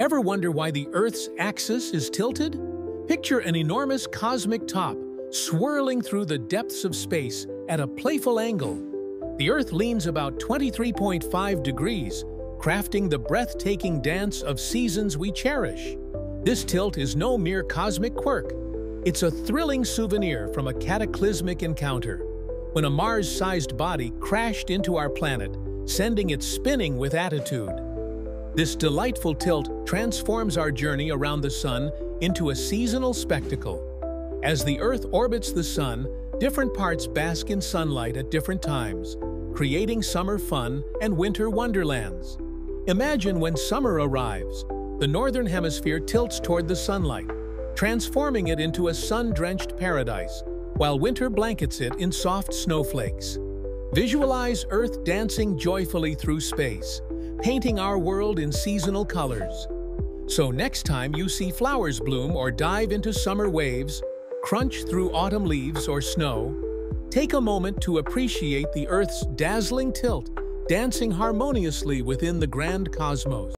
Ever wonder why the Earth's axis is tilted? Picture an enormous cosmic top swirling through the depths of space at a playful angle. The Earth leans about 23.5 degrees, crafting the breathtaking dance of seasons we cherish. This tilt is no mere cosmic quirk. It's a thrilling souvenir from a cataclysmic encounter, when a Mars-sized body crashed into our planet, sending it spinning with attitude. This delightful tilt transforms our journey around the Sun into a seasonal spectacle. As the Earth orbits the Sun, different parts bask in sunlight at different times, creating summer fun and winter wonderlands. Imagine when summer arrives, the Northern Hemisphere tilts toward the sunlight, transforming it into a sun-drenched paradise, while winter blankets it in soft snowflakes. Visualize Earth dancing joyfully through space, painting our world in seasonal colors. So next time you see flowers bloom or dive into summer waves, crunch through autumn leaves or snow, take a moment to appreciate the Earth's dazzling tilt, dancing harmoniously within the grand cosmos.